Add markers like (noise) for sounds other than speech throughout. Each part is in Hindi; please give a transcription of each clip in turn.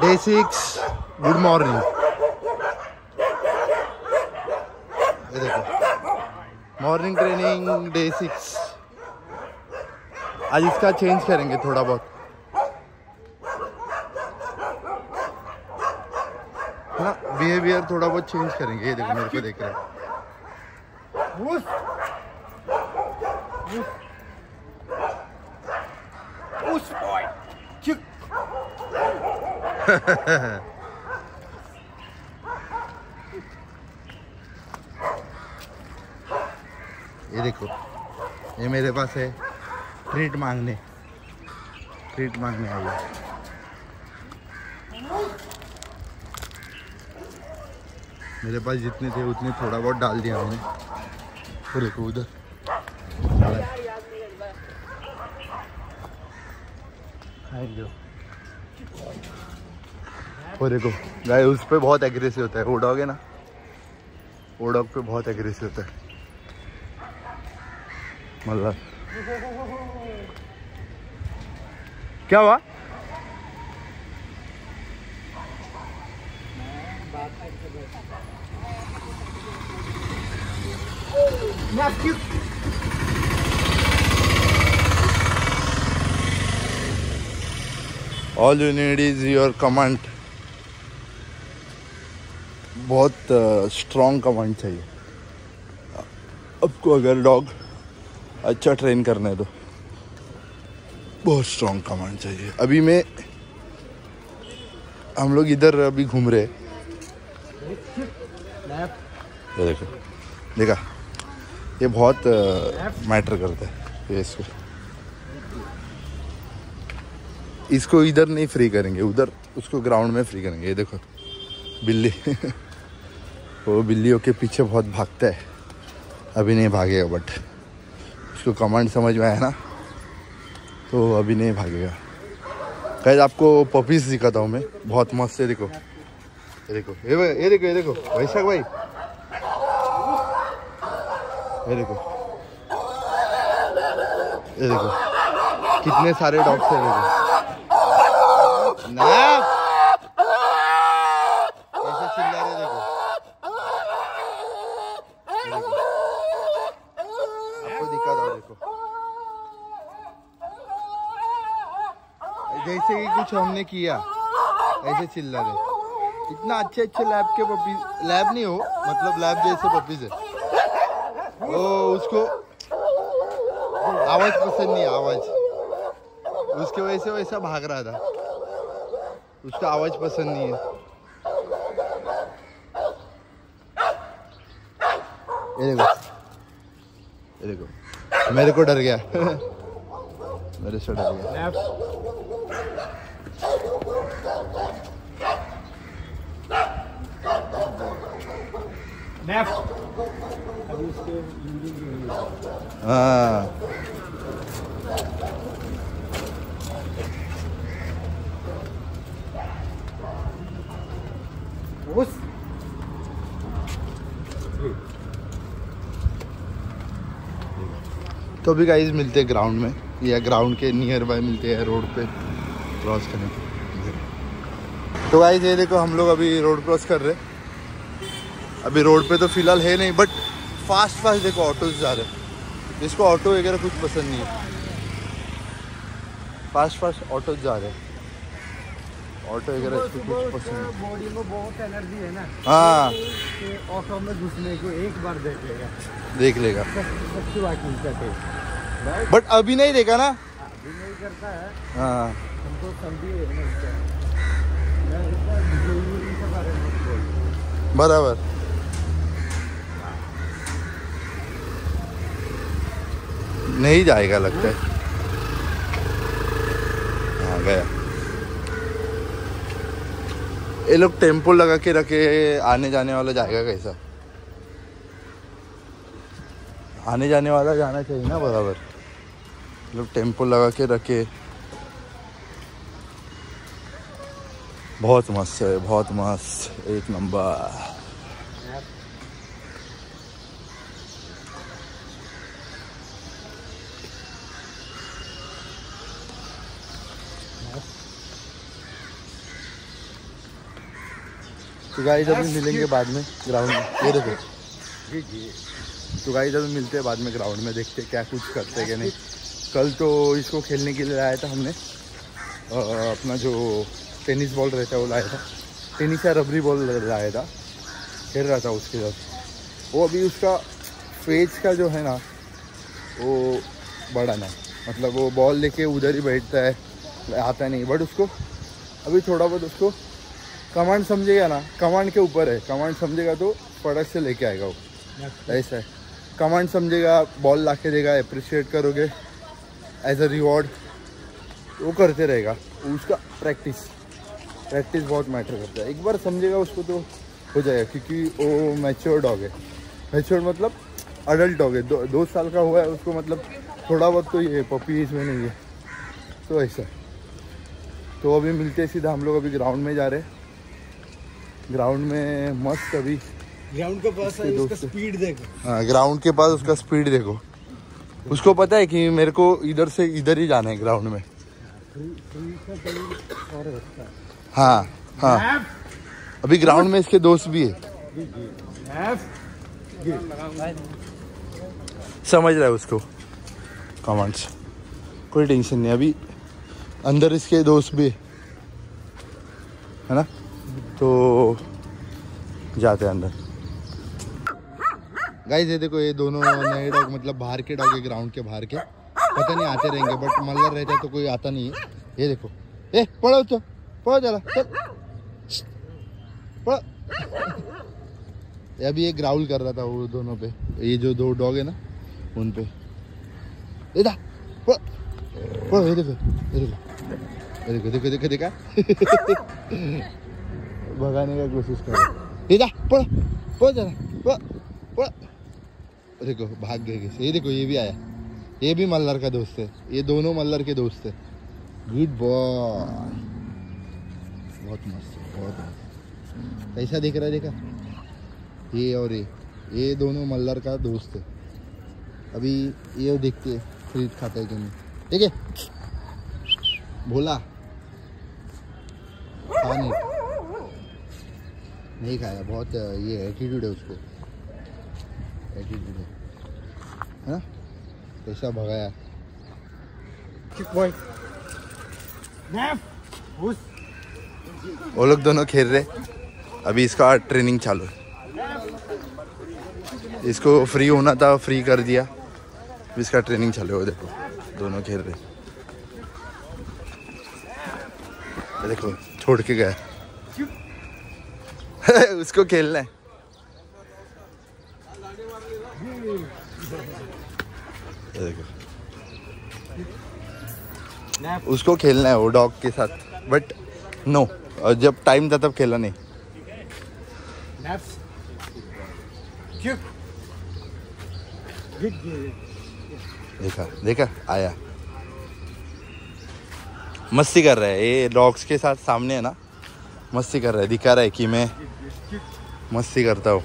डे सिक्स गुड मॉर्निंग ये देखो। मॉर्निंग ट्रेनिंग डे सिक्स आज इसका चेंज करेंगे थोड़ा बहुत। है ना? बिहेवियर थोड़ा बहुत चेंज करेंगे। ये देखो, मेरे को देख रहे हैं। (laughs) ये देखो, ये मेरे पास है ट्रीट मांगने। ट्रीट मांगने आई है। मेरे पास जितने थे, उतने थोड़ा बहुत डाल दिया मैंने। वो देखो उधर। वो। वो देखो गाय उस पे बहुत एग्रेसिव होता है। वो डॉग है ना? वो डॉग पे बहुत एग्रेसिव होता है। मतलब क्या हुआ. All you need is your command बहुत स्ट्रॉन्ग कमांड चाहिए आपको अगर डॉग अच्छा ट्रेन करना है तो बहुत स्ट्रॉन्ग कमांड चाहिए अभी मैं, हम लोग इधर अभी घूम रहे। ये देखो, देखा? ये बहुत मैटर करता है इसको। इसको इधर नहीं फ्री करेंगे, उधर उसको ग्राउंड में फ्री करेंगे, ये देखो, बिल्ली। (laughs) वो बिल्लियों के पीछे बहुत भागता है। अभी नहीं भागेगा बट उसको कमांड समझ में आया ना तो अभी नहीं भागेगा। कैसे आपको पपीज दिखाता हूँ मैं। बहुत मस्त है, देखो। ये देखो ये देखो ये देखो, वैशाख भाई। ये देखो। ये देखो। कितने सारे डॉग्स हैं, देखो। ना कैसे चिल्ला रहे देखो ये देखो आपको दिखा दो देखो जैसे ही कुछ हमने किया, ऐसे चिल्ला रहे इतना अच्छे अच्छे लैब के पपीज लैब नहीं हो मतलब लैब जैसे पपीज है। ओ, उसको आवाज़ पसंद नहीं, आवाज़। उसके वजह से वैसा भाग रहा था। उसका आवाज़ पसंद नहीं है। ये देखो ये देखो। मेरे को डर गया। (laughs) मेरे से डर गया Left. Left. अभी उसके यूरिन की हुई है। Push. तो अभी गाइज़ मिलते हैं ग्राउंड में या ग्राउंड के नियर बाय मिलते हैं रोड पे क्रॉस करने के तो गाइज़ ये देखो हम लोग अभी रोड क्रॉस कर रहे हैं अभी रोड पे तो फ़िलहाल है नहीं बट फास्ट फास्ट देखो ऑटोज जा रहे हैं। जिसको ऑटो वगैरह कुछ पसंद नहीं है। फास्ट फास्ट ऑटोज जा रहे हैं। ऑटो वगैरह इसको कुछ पसंद नहीं। बॉडी में बहुत एनर्जी है ना। हाँ। ऑटो में घुसने को एक बार देख लेगा। देख लेगा। सबसे बाकी करते बट अभी नहीं देखा ना? अभी नहीं करता है। हाँ। हमको समझी है ना इसका। मैं इसका यूरिन के बारे में बोल रहा हूँ। बराबर। नहीं जाएगा लगता है। हाँ गया। ये लोग टेंपो लगा के रखे आने जाने वाला जाएगा कैसा? आने जाने वाला जाना चाहिए ना बराबर। लोग टेंपो लगा के रखे। बहुत मस्त है, बहुत मस्त। एक नंबर। तो गाइस अभी मिलेंगे बाद में ग्राउंड में। ये देखो। जी जी। तो गाइस अभी मिलते हैं बाद में ग्राउंड में देखते क्या कुछ करते हैं कि नहीं। कल तो इसको खेलने के लिए लाया था हमने। अ, अपना जो टेनिस बॉल रहता है वो लाया था। टेनिस या रबरी बॉल लाया था। खेल रहा था उसके साथ। वो अभी उसका फ़ेज़ का जो है ना वो बड़ा ना। मतलब वो बॉल लेके उधर ही बैठता है। आता नहीं बट उसको अभी थोड़ा बहुत उसको कमांड समझेगा ना कमांड के ऊपर है। कमांड समझेगा तो फटक से लेके आएगा वो। ऐसा है। कमांड समझेगा बॉल ला के देगा अप्रिशिएट करोगे एज अ रिवॉर्ड वो करते रहेगा। उसका प्रैक्टिस प्रैक्टिस बहुत मैटर करता है। एक बार समझेगा उसको तो हो जाएगा क्योंकि वो मैच्योर डॉग है। मैच्योर मतलब अडल्ट डॉग है। दो, दो साल का हुआ है उसको मतलब थोड़ा बहुत तो ये पपी इसमें नहीं है। तो ऐसा तो अभी मिलते हैं सीधा हम लोग अभी ग्राउंड में जा रहे हैं। ग्राउंड में मस्त अभी। ग्राउंड के पास है उसका स्पीड देखो। हाँ ग्राउंड के पास उसका स्पीड देखो। उसको पता है कि मेरे को इधर से इधर ही जाना है ग्राउंड में। है हाँ। अभी ग्राउंड में इसके दोस्त भी है। समझ रहा है उसको। कमांड्स कोई टेंशन नहीं अभी अंदर इसके दोस्त भी है। है ना? तो जाते हैं अंदर। गाइस ये देखो, ये दोनों नए डॉग मतलब बाहर के डॉग है ग्राउंड के बाहर के। पता नहीं आते रहेंगे बट मल्लर रहता तो कोई आता नहीं है। ये देखो। ए पढ़ो तो पढ़ो जरा पढ़ो अभी ये ग्राउल कर रहा था वो दोनों पे। ये जो दो डॉग है ना, उन पे। दा पढ़ो पढ़ो ये देखो। ये देखो देखो देखो, देखा। (laughs) भगाने का कोशिश कर ये दा पढ़ो पढ़ो जरा पढ़ो देखो भाग गए कैसे। ये देखो ये भी आया। ये भी मल्लर का दोस्त है। ये दोनों मल्लर के दोस्त है। गुड बॉय बहुत मस्त है, बहुत कैसा दिख रहा है देखा? ये और ये। ये दोनों मल्लर का दोस्त है। अभी ये देखते हैं खरीद खाता है कि ठीक है? भोला। नहीं नहीं खाया बहुत ये एटीट्यूड है उसको। एटीट्यूड है। है ना? कैसा भगाया? वो लोग दोनों खेल रहे। अभी इसका ट्रेनिंग चालू है। इसको फ्री होना था फ्री कर दिया। इसका ट्रेनिंग चालू है देखो। दोनों खेल रहे। देखो छोड़ के गया। (laughs) उसको खेलना है। देखो। उसको खेलना है वो डॉग के साथ। बट नो और जब टाइम था तब खेला नहीं। देखा देखा आया। मस्ती कर रहा है ये डॉग्स के साथ सामने है ना। मस्ती कर रहा है, दिखा रहा है कि मैं मस्ती करता हूँ।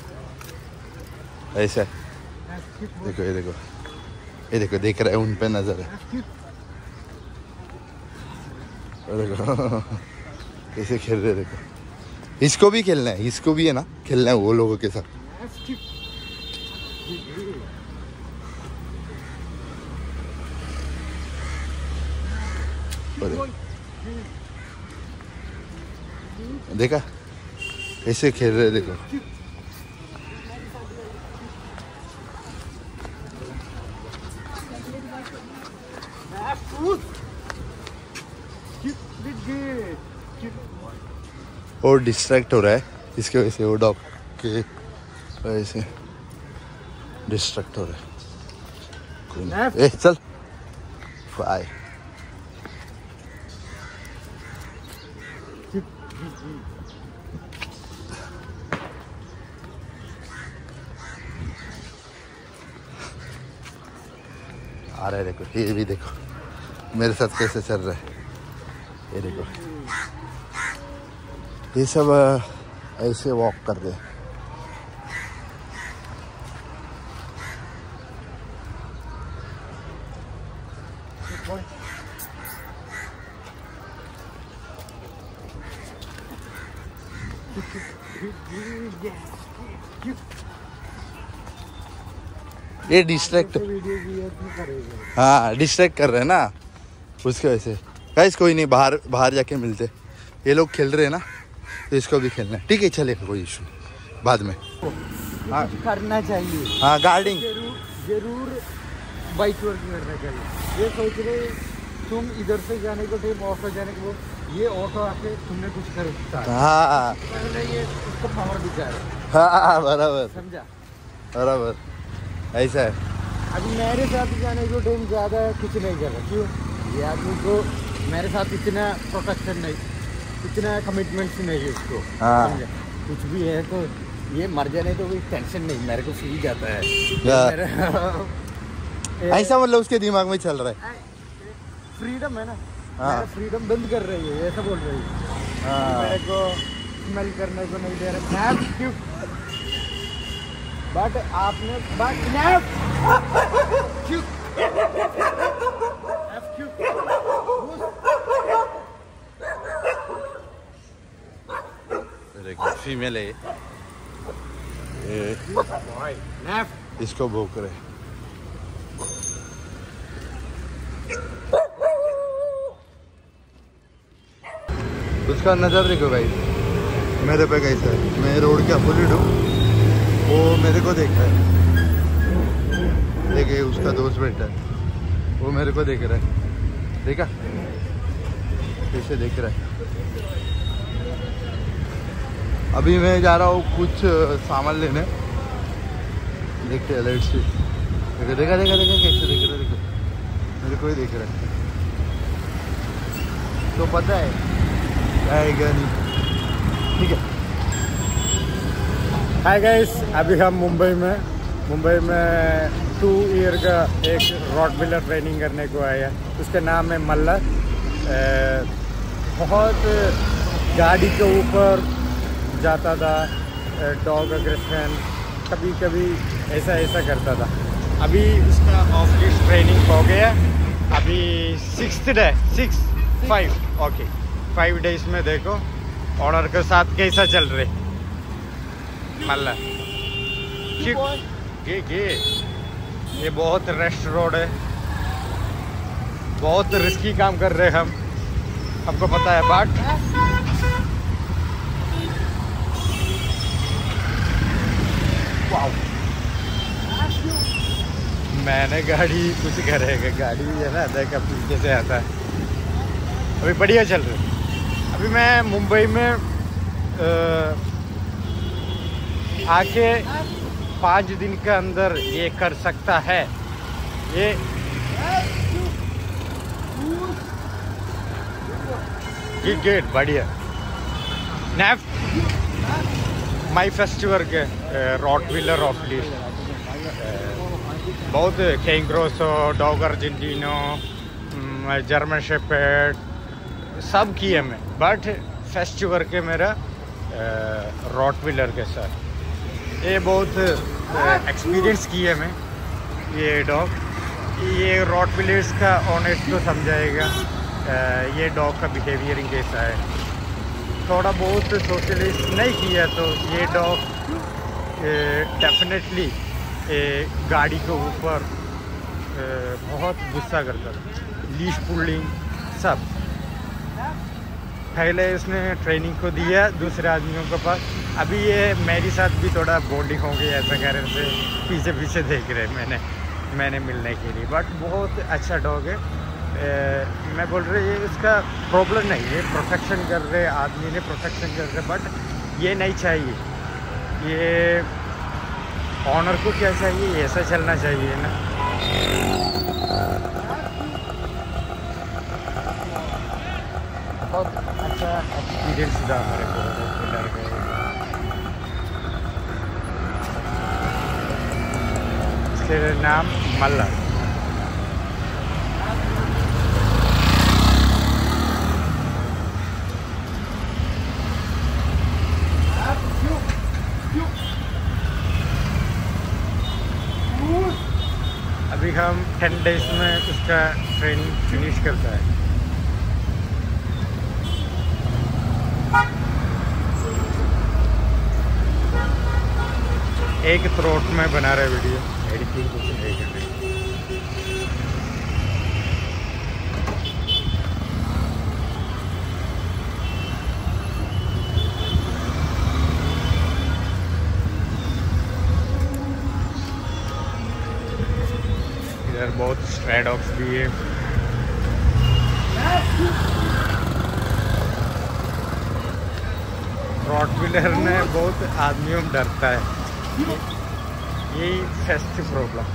ऐसा। देखो, ये देखो। ये देखो, देख रहा है, उन पे नज़र है। देखो। कैसे खेल रहे देखो। इसको भी खेलना है, इसको भी है ना, खेलना है वो लोगों के साथ। देखा? कैसे खेल रहे देखो। और डिस्ट्रैक्ट हो रहा है। इसके वजह से वो डॉग के वजह से डिस्ट्रैक्ट हो रहा है. ए चल। बाय आ रहा है, देखो, ये भी देखो। मेरे साथ कैसे चल रहा है? ये देखो। ये सब ऐसे वॉक कर रहे हैं। ये डिस्ट्रैक्ट है डिस्ट्रैक्ट कर रहे हैं ना। उसके वजह से। गाइस कोई नहीं बाहर बाहर जाके मिलते। ये लोग खेल रहे हैं ना तो इसको भी खेलना है। ठीक है चलेगा कोई इशू बाद में। हाँ। करना चाहिए। हाँ गार्डिंग ज़रूर बाइक वर्क करना चाहिए। ये सोच रहे तुम इधर से जाने को थे ऑटो जाने को ये ऑटो आके तुमने कुछ कर हाँ। ये उसको पावर दिखा रहा हाँ बराबर। समझा? बराबर। ऐसा है। अभी मेरे साथ जाने को टाइम ज़्यादा कुछ नहीं कर रहा क्यों ये आदमी को मेरे साथ इतना प्रोटेक्शन नहीं इतना कमिटमेंट्स नहीं है उसको। हाँ। कुछ भी है तो ये मर जाने तो कोई टेंशन नहीं मेरे को फील जाता है। (laughs) ऐसा मतलब उसके दिमाग में चल रहा है। फ्रीडम है ना? हाँ। फ्रीडम बंद कर रही है ऐसा बोल रही है। हाँ। मेरे को स्मेल करने को नहीं दे रहा। बट आपने बट क्यों फीमेल है ये। ये इसको भोक रहे। उसका नज़र देखो भाई मेरे पे कैसा है मैं रोड के अपोजिट हूँ। वो मेरे को देख रहा है। देखिए, उसका दोस्त बैठा है। वो मेरे को देख रहा है। देखा? कैसे देख रहा है। अभी मैं जा रहा हूँ कुछ सामान लेने। देखते हैं सी देखा देखा देखा देखा, कैसे देख रहा है, देखो। मेरे को ही देख रहा है। तो पता है आएगा नहीं। ठीक है। हाय गाइस अभी हम मुंबई में मुंबई में टू ईयर का एक रॉड व्हीलर ट्रेनिंग करने को आया उसका नाम है मल्ला बहुत गाड़ी के ऊपर जाता था डॉग अग्रेशन कभी कभी ऐसा ऐसा करता था। अभी उसका ऑफ़ ट्रेनिंग हो गया। अभी six day six five okay five days में देखो ऑर्डर के साथ कैसा चल रहे। मल्ला। गे गे ये बहुत रेस्ट रोड है। बहुत रिस्की काम कर रहे हैं हम। हमको पता है बट मैंने गाड़ी कुछ करेगा गाड़ी है ना देखा पीछे से आता है। अभी बढ़िया चल रहा है। अभी मैं मुंबई में अ, आके पाँच दिन के अंदर ये कर सकता है। ये ये गेट बढ़िया। नेफ माई फेस्टिवल के रॉट व्हीलर ऑफ़ लिस्ट बहुत खेंग्रोसो डॉग अर्जेंटिनो जर्मन शेपर्ड सब किए मैं। बट फेस्टिवल के मेरा रॉट व्हीलर के साथ। ये बहुत एक्सपीरियंस किया मैं ये डॉग ये रॉट व्हीलर्स का ऑनेस्ट तो समझाएगा ये डॉग का बिहेवियर कैसा है। थोड़ा बहुत सोशलिस्ट नहीं किया तो ये डॉग डेफिनेटली गाड़ी के ऊपर बहुत गुस्सा करता लीश पुलिंग सब। पहले इसने ट्रेनिंग को दिया दूसरे आदमियों के पास। अभी ये मेरे साथ भी थोड़ा बॉन्डिंग हो गई ऐसा कारण से पीछे पीछे देख रहे मैंने मैंने मिलने के लिए। बट बहुत अच्छा डॉग है। ए, मैं बोल रही ये इसका प्रॉब्लम नहीं है प्रोटेक्शन कर रहे आदमी ने प्रोटेक्शन कर रहे बट ये नहीं चाहिए। ये ऑनर को क्या चाहिए? ऐसा चलना चाहिए ना। बहुत अच्छा एक्सपीरियंस था हमारे को व्हीलर का इसके नाम मल्ला अभी हम टेन डेज़ में उसका ट्रेनिंग फिनिश करता है एक थ्रोट में बना रहे वीडियो। एडिटिंग कुछ नहीं कर रहे इधर बहुत स्ट्रैडॉक्स भी है। रॉटविलर ने बहुत आदमियों में डरता है। यही फेस्ट प्रॉब्लम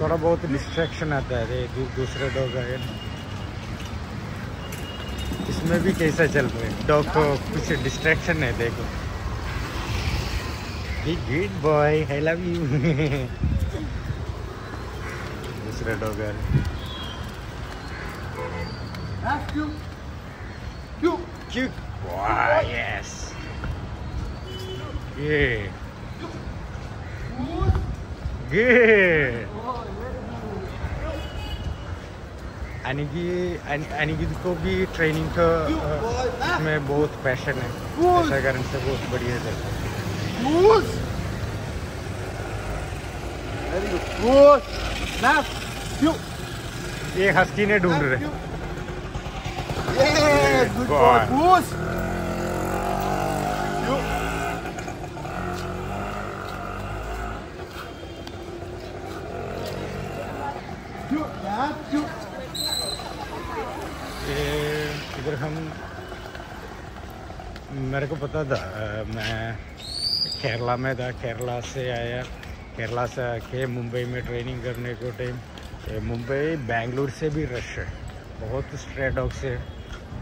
थोड़ा बहुत डिस्ट्रैक्शन आता है दू, दूसरे डॉग आए इसमें भी कैसा चल रहा है? डॉग को कुछ डिस्ट्रैक्शन है देखो। Good boy I love you दूसरे डॉग आ रहे Cute. Wow, yes. Good. Good. अनिगी अनिगी को भी ट्रेनिंग का अ, में बहुत पैशन है ऐसा कारण से बहुत बढ़िया चलता है. ये हस्की ने ढूंढ रहे Good boy. boy. Goose. You. You. Snap. You. ये इधर हम मेरे को पता था मैं केरला में था केरला से आया केरला से आके मुंबई में ट्रेनिंग करने को टाइम मुंबई बेंगलुरु से भी रश है बहुत स्ट्रे डॉग से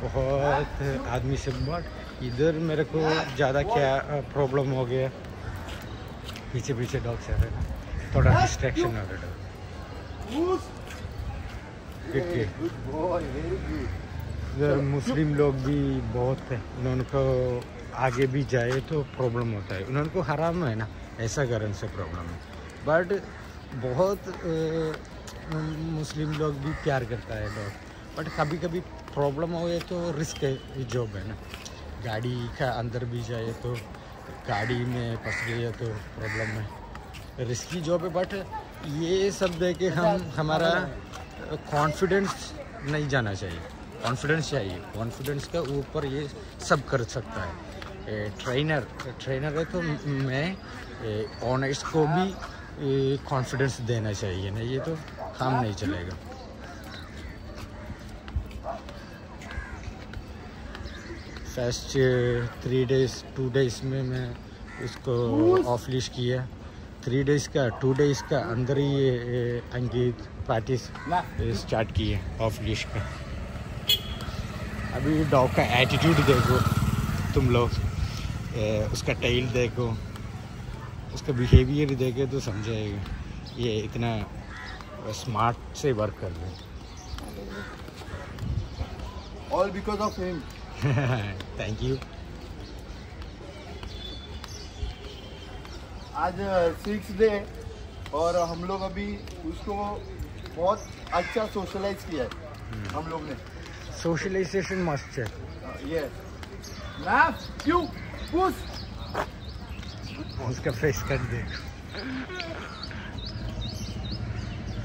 बहुत आदमी से बट इधर मेरे को ज़्यादा क्या प्रॉब्लम हो गया। पीछे पीछे डॉग से आ रहे हैं। थोड़ा डिस्ट्रैक्शन हो। रहा. इधर मुस्लिम लोग भी बहुत है। उनको आगे भी जाए तो प्रॉब्लम होता है। उनको हराम है ना? ऐसा कारण से प्रॉब्लम है। बट बहुत अ, मुस्लिम लोग भी प्यार करता है डॉग बट कभी कभी प्रॉब्लम हो गए तो रिस्क है जॉब है ना। गाड़ी का अंदर भी जाए तो गाड़ी में फंस गए तो प्रॉब्लम है। रिस्की जॉब है बट ये सब दे के हम हमारा कॉन्फिडेंस नहीं जाना चाहिए। कॉन्फिडेंस चाहिए। कॉन्फिडेंस का ऊपर ये सब कर सकता है। ए, ट्रेनर ट्रेनर है तो मैं ऑनर्स को भी कॉन्फिडेंस देना चाहिए ना ये तो काम नहीं चलेगा। First three days two days में मैं इसको ऑफ़ लिस्ट किया। थ्री डेज़ का टू डेज़ का अंदर ही ये अंकित प्रैक्टिस स्टार्ट किए ऑफ़ लिस्ट का अभी डॉग का एटीट्यूड देखो तुम लोग उसका टेल देखो उसका बिहेवियर देखे तो समझाएगा ये इतना स्मार्ट से वर्क कर रहे All because of him. हैं (laughs) थैंक यू आज सिक्स डे और हम लोग अभी उसको बहुत अच्छा सोशलाइज किया है हम लोग ने। सोशलाइजेशन मस्ट है ये मैप क्यों? पुश उसका फेस कर दे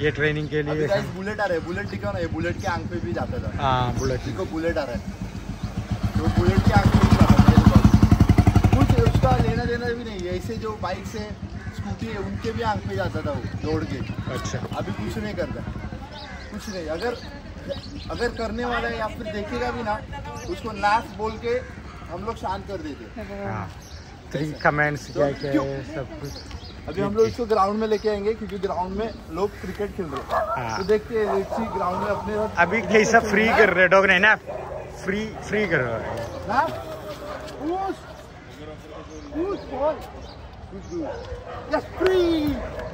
ये ट्रेनिंग के लिए बुलेट आ रहा है बुलेट दिखा ना ये बुलेट के आँख पे भी जाता था। हाँ बुलेट देखो बुलेट आ रहा है। बुलेट के आँख पे भी जाता था कुछ उसका लेना देना भी नहीं है। ऐसे जो बाइक से स्कूटी है उनके भी आँख पे जाता था वो दौड़ के। अच्छा। अभी कुछ नहीं करता कुछ नहीं। अगर अगर करने वाला है या फिर देखेगा भी ना उसको नाच बोल के हम लोग शांत कर देते हाँ। कमेंट्स क्या क्या है सब कुछ? अभी हम लोग इसको ग्राउंड में लेके आएँगे क्योंकि ग्राउंड में लोग क्रिकेट खेल रहे हैं। हाँ। तो देखते हैं ग्राउंड में अपने अभी कैसा फ्री कर रहे डॉग नहीं ना? फ्री फ्री कर रहा है।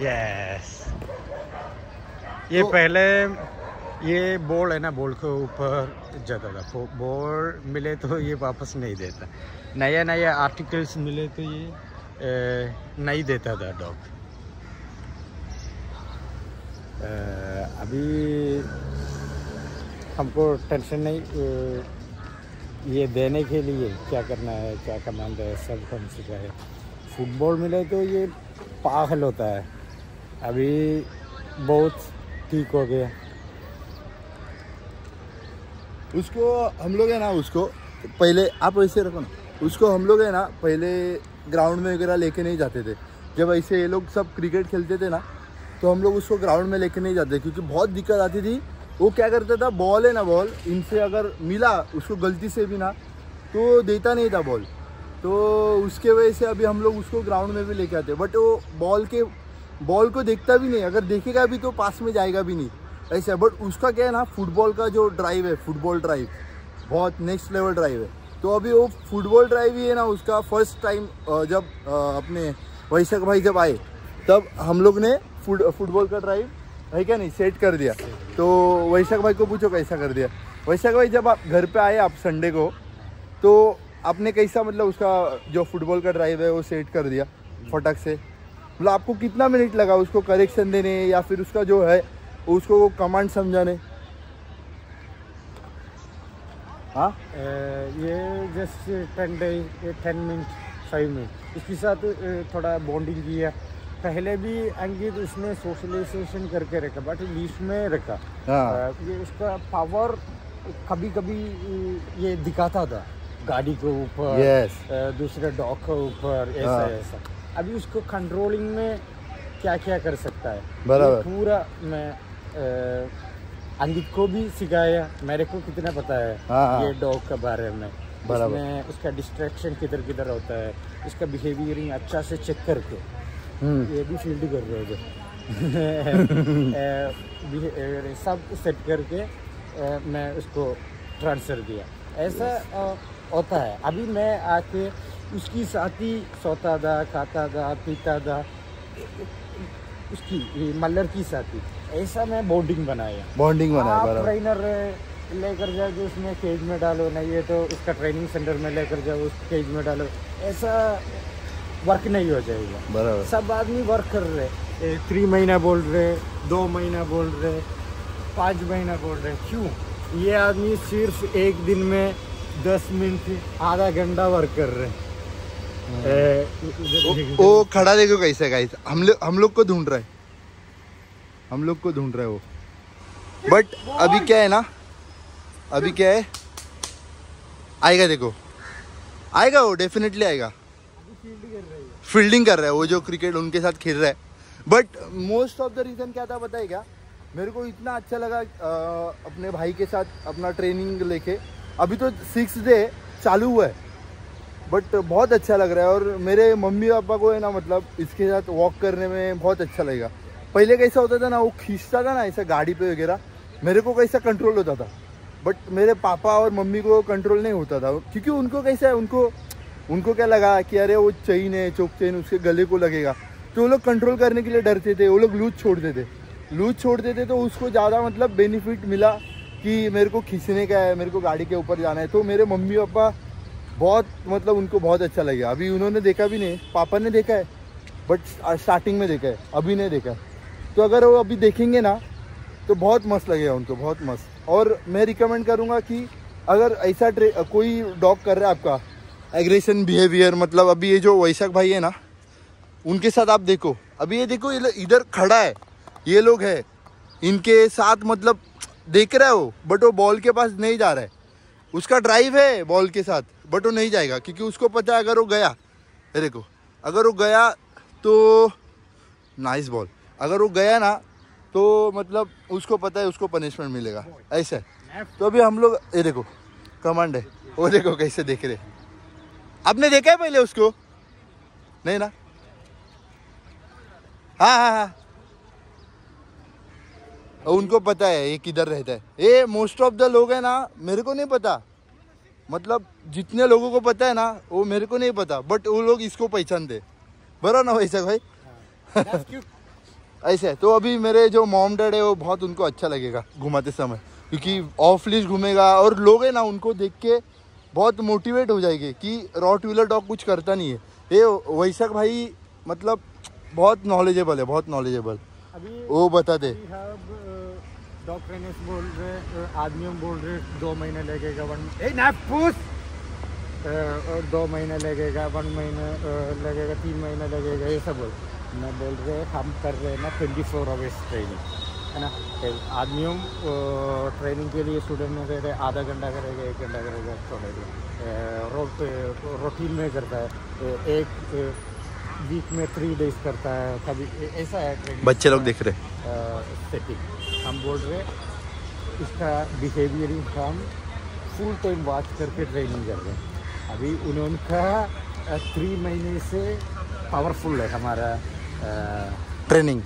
यस ये तो- पहले ये बॉल है ना बॉल के ऊपर जाता था। बॉल मिले तो ये वापस नहीं देता। नया नया आर्टिकल्स मिले तो ये ए, नहीं देता था डॉग अभी हमको टेंशन नहीं ये देने के लिए क्या करना है, क्या कमांड है, सब हम सिखाए फुटबॉल मिले तो ये पागल होता है। अभी बहुत ठीक हो गया। उसको हम लोग है ना, उसको पहले आप ऐसे रखो ना, उसको हम लोग है ना, पहले ग्राउंड में वगैरह लेके नहीं जाते थे। जब ऐसे ये लोग सब क्रिकेट खेलते थे ना तो हम लोग उसको ग्राउंड में लेके नहीं जाते, क्योंकि बहुत दिक्कत आती थी। वो क्या करता था बॉल है ना बॉल इनसे अगर मिला, उसको गलती से भी ना तो देता नहीं था बॉल तो उसके वजह से अभी हम लोग उसको ग्राउंड में भी लेके आते बट वो बॉल के बॉल को देखता भी नहीं. अगर देखेगा भी तो पास में जाएगा भी नहीं. ऐसा बट उसका क्या है ना फुटबॉल का जो ड्राइव है फुटबॉल ड्राइव बहुत नेक्स्ट लेवल ड्राइव है. तो अभी वो फुटबॉल ड्राइव ही है ना, उसका फ़र्स्ट टाइम जब अपने वैशाख भाई जब आए, तब हम लोग ने फुट फुटबॉल का ड्राइव है क्या नहीं? सेट कर दिया। तो वैशाख भाई को पूछो कैसा कर दिया। वैशाख भाई जब आप घर पे आए आप संडे को तो आपने कैसा मतलब उसका जो फुटबॉल का ड्राइव है वो सेट कर दिया फटक से? मतलब आपको कितना मिनट लगा उसको करेक्शन देने या फिर उसका जो है, उसको कमांड समझाने? हाँ? ये just ten day ten minute five minute इसके साथ थोड़ा बॉन्डिंग किया। पहले भी अंकित उसने सोशलाइजेशन करके रखा बट लीस्ट में रखा हाँ ये उसका पावर कभी कभी ये दिखाता था गाड़ी के ऊपर अ, दूसरे डॉग के ऊपर ऐसा हाँ। ऐसा अभी उसको कंट्रोलिंग में क्या क्या कर सकता है बराबर। पूरा मैं अंकित को भी सिखाया मेरे को कितना पता है हाँ। ये डॉग के बारे में बराबर। उसका डिस्ट्रैक्शन किधर किधर होता है उसका बिहेवियरिंग अच्छा से चेक करके ये भी फ़ील्ड कर रहे हो जो (laughs) सब सेट करके मैं उसको ट्रांसफ़र दिया ऐसा होता है। अभी मैं आके उसकी साथी सोता था खाता था पीता था उसकी मल्लर की साथी ऐसा मैं बॉन्डिंग बनाया। बॉन्डिंग बनाया ट्रेनर लेकर जाओ जो उसमें केज में डालो नहीं ये तो उसका ट्रेनिंग सेंटर में लेकर जाओ उस केज में डालो। ऐसा वर्क नहीं हो जाएगा। बराबर। सब आदमी वर्क कर रहे थ्री महीना बोल रहे दो महीना बोल रहे पाँच महीना बोल रहे क्यों? ये आदमी सिर्फ़ एक दिन में दस मिनट आधा घंटा वर्क कर रहे ए, वो- वो खड़ा देखो कैसे गाइस हम लोग हम लोग को ढूंढ रहा है। हम लोग को ढूंढ रहा है वो। बट अभी क्या है ना? अभी क्या है? आएगा देखो। आएगा वो डेफिनेटली आएगा। फील्डिंग कर रहा है वो जो क्रिकेट उनके साथ खेल रहा है। But most of the reason क्या था है क्या? मेरे को इतना अच्छा लगा अ, अपने भाई के साथ अपना ट्रेनिंग लेके। अभी तो सिक्स डे चालू हुआ है। बट बहुत अच्छा लग रहा है और मेरे मम्मी पापा को है ना मतलब इसके साथ वॉक करने में बहुत अच्छा लगेगा। पहले कैसा होता था ना वो खींचता था ना ऐसा गाड़ी पे वगैरह मेरे को कैसा कंट्रोल होता था। बट मेरे पापा और मम्मी को कंट्रोल नहीं होता था क्योंकि उनको कैसा है उनको उनको क्या लगा कि अरे वो चेन है, चौक चेन, उसके गले को लगेगा। तो वो लोग कंट्रोल करने के लिए डरते थे, वो लोग लूज छोड़ते थे। लूज छोड़ते थे तो उसको ज़्यादा मतलब बेनिफिट मिला कि मेरे को खींचने का है, मेरे को गाड़ी के ऊपर जाना है। तो मेरे मम्मी पापा बहुत मतलब उनको बहुत अच्छा लगा अभी उन्होंने देखा भी नहीं, पापा ने देखा है बट स्टार्टिंग में देखा है, अभी नहीं देखा है। तो अगर वो अभी देखेंगे ना तो बहुत मस्त लगेगा उनको, बहुत मस्त। और मैं रिकमेंड करूँगा कि अगर ऐसा कोई डॉग कर रहा है आपका एग्रेशन बिहेवियर मतलब अभी ये जो वैशाख भाई है ना, उनके साथ आप देखो। अभी ये देखो, ये इधर खड़ा है, ये लोग है। इनके साथ मतलब देख रहा है वो बट वो बॉल के पास नहीं जा रहा है। उसका ड्राइव है बॉल के साथ बट वो नहीं जाएगा, क्योंकि उसको पता है अगर वो गया देखो, अगर वो गया तो नाइस बॉल अगर वो गया ना तो मतलब उसको पता है, उसको पनिशमेंट मिलेगा, ऐसा है। तो अभी हम लोग, ये देखो कमांड है, वो देखो कैसे देख रहे आपने देखा है पहले उसको? नहीं ना? हाँ हाँ हाँ। उनको पता है, ये किधर रहता है। ये मोस्ट ऑफ़ द लोग है ना, मेरे को नहीं पता। मतलब जितने लोगों को पता है ना, वो मेरे को नहीं पता। बट वो लोग इसको पहचानते बराबर ना वैसा भाई? (laughs) ऐसे तो अभी मेरे जो मॉम डैड है, वो बहुत उनको अच्छा लगेगा घुमाते समय। क्योंकि ऑफ़ लीज घूमेगा और लोग है ना, उनको देख के बहुत मोटिवेट हो जाएगी कि रॉट व्हीलर डॉग कुछ करता नहीं है। ये वैशाख भाई मतलब बहुत नॉलेजेबल है बहुत नॉलेजेबल अभी वो बता दे। have डॉग ट्रेनर्स बोल रहे आदमियों बोल रहे दो महीने लगेगा वन पूछ! और दो महीने लगेगा वन महीने लगेगा तीन महीने लगेगा ये सब बोल। मैं बोल रहे हम कर रहे हैं ना ट्वेंटी फोर आवर्स ट्रेनिंग है ना? आदमियों ट्रेनिंग के लिए स्टूडेंट में कह रहे आधा घंटा करेगा एक घंटा करेगा छोड़ेगा रूटीन में करता है। एक वीक में थ्री डेज़ करता है। कभी ऐसा है बच्चे लोग देख रहे सेटिंग हम बोल रहे इसका बिहेवियरिंग हम फुल टाइम वॉच करके ट्रेनिंग कर रहे हैं। अभी उनका थ्री महीने से पावरफुल है हमारा training.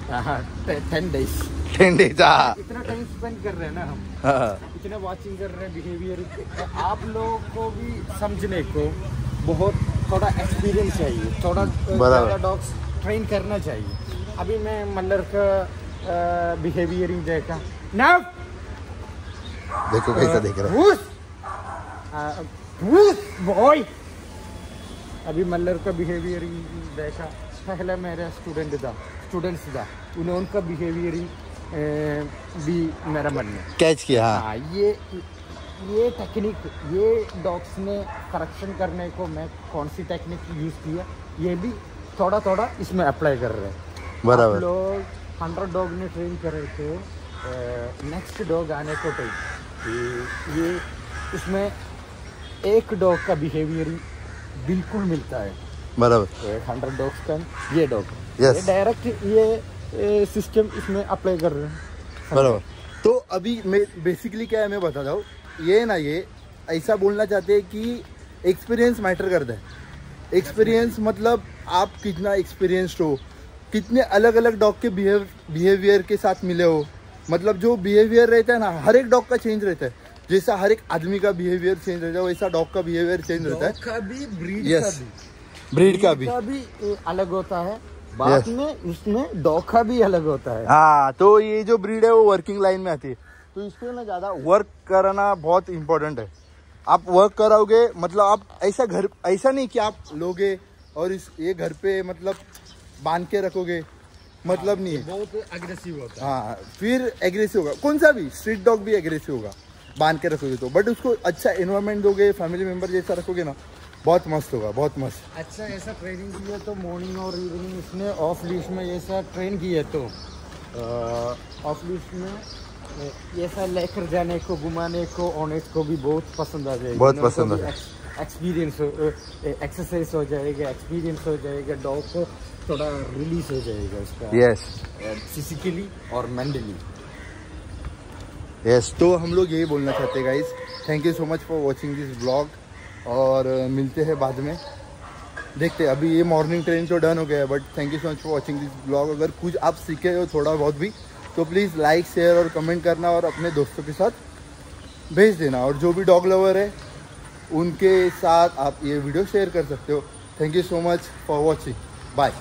Ten days ten days इतना टाइम स्पेंड कर रहे हैं ना हम। हाँ इतना वॉचिंग कर रहे हैं बिहेवियर आप लोगों को भी समझने को बहुत थोड़ा एक्सपीरियंस चाहिए। थोड़ा डॉग्स ट्रेन करना चाहिए। अभी मैं मल्लर का बिहेवियरिंग देखा। ना! देखो कैसा देख रहा है। बॉय अभी मल्लर का बिहेवियर देखा। पहले मेरा स्टूडेंट था। स्टूडेंट्स था उन्हें उनका बिहेवियरिंग भी मेरा मन में कैच किया हाँ। हाँ ये ये टेक्निक ये डॉग्स ने करेक्शन करने को मैं कौन सी टेक्निक यूज़ किया ये भी थोड़ा थोड़ा इसमें अप्लाई कर रहे हैं। बराबर। लोग हंड्रेड डॉग ने ट्रेन करे थे नेक्स्ट डॉग आने को टाइम। ये इसमें एक डॉग का बिहेवियर बिल्कुल मिलता है। बराबर। हंड्रेड डॉग्स का ये डॉग Yes. डायरेक्ट ये सिस्टम इसमें अप्लाई कर रहे हैं। बराबर। तो अभी मैं बेसिकली क्या है मैं बताता हूँ। ये ना ये ऐसा बोलना चाहते हैं कि एक्सपीरियंस मैटर करता है। एक्सपीरियंस मतलब आप कितना एक्सपीरियंस्ड हो कितने अलग अलग डॉग के बिहेव बिहेवियर के साथ मिले हो। मतलब जो बिहेवियर रहता है ना हर एक डॉग का चेंज रहता है। जैसा हर एक आदमी का बिहेवियर चेंज रहता है वैसा डॉग का बिहेवियर चेंज रहता है। का भी ब्रीड Yes. का भी। ब्रीड का भी। का भी अलग होता है। बाद Yes. में उसमें डॉग का भी अलग होता है। हाँ तो ये जो ब्रीड है वो वर्किंग लाइन में आती है। तो इसको ना ज़्यादा वर्क कराना बहुत इम्पोर्टेंट है। आप वर्क कराओगे मतलब आप ऐसा घर ऐसा नहीं कि आप लोगे और इस ये घर पे मतलब बाँध के रखोगे। मतलब नहीं है। बहुत अग्रेसिव होता है। हाँ फिर एग्रेसिव होगा। कौन सा भी स्ट्रीट डॉग भी एग्रेसिव होगा बाँध के रखोगे तो। बट उसको अच्छा इन्वायरमेंट दोगे फैमिली मेंबर जैसा रखोगे ना बहुत मस्त होगा बहुत मस्त। अच्छा ऐसा ट्रेनिंग की है तो मॉर्निंग और इवनिंग इसने ऑफ़ लीज में ऐसा ट्रेन किया तो? ऑफ़ लीज में ऐसा लेकर जाने को घुमाने को ऑनेट को भी बहुत पसंद आ जाएगा। बहुत पसंद आ एक्स- एक्सपीरियंस एक्सरसाइज हो जाएगा एक्सपीरियंस हो जाएगा डॉग को थोड़ा रिलीज़ हो जाएगा उसका। यस फिजिकली और मेंटली यस तो हम लोग यही बोलना चाहते हैं guys thank you so much for watching this vlog और मिलते हैं बाद में। देखते हैं, अभी ये मॉर्निंग ट्रेन तो डन हो गया है but thank you so much for watching this vlog अगर कुछ आप सीखे हो थोड़ा बहुत भी तो प्लीज़ लाइक शेयर और कमेंट करना और अपने दोस्तों के साथ भेज देना। और जो भी डॉग लवर है, उनके साथ आप ये वीडियो शेयर कर सकते हो। Thank you so much for watching bye